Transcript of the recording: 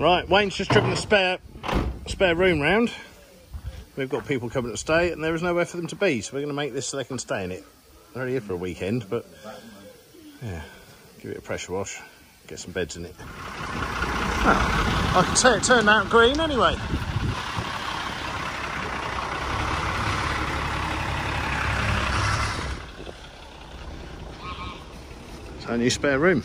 Right, Wayne's just driven the spare spare room round. We've got people coming to stay, and there is nowhere for them to be, so we're going to make this so they can stay in it. They're only here for a weekend, but yeah, give it a pressure wash, get some beds in it. I can say it turned out green anyway. It's our new spare room.